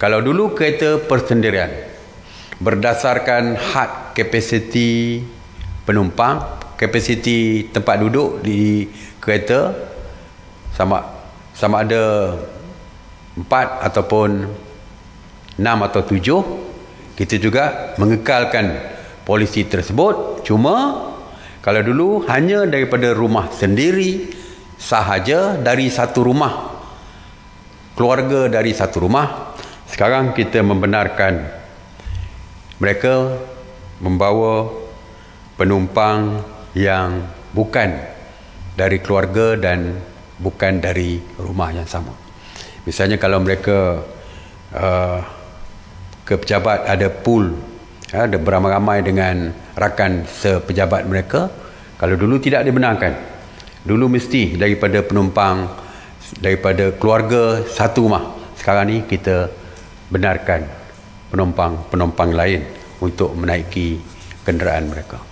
Kalau dulu kereta persendirian berdasarkan had kapasiti penumpang, kapasiti tempat duduk di kereta sama sama ada empat ataupun enam atau tujuh kita juga mengekalkan polisi tersebut. Cuma kalau dulu hanya daripada rumah sendiri sahaja dari satu rumah keluarga dari satu rumah sekarang kita membenarkan mereka membawa penumpang yang bukan dari keluarga dan bukan dari rumah yang sama. Misalnya kalau mereka uh, ke pejabat ada pool, ya, ada beramai-ramai dengan rakan sepejabat mereka, kalau dulu tidak dibenarkan. Dulu mesti daripada penumpang, daripada keluarga satu rumah. Sekarang ni kita benarkan penumpang-penumpang lain untuk menaiki kenderaan mereka.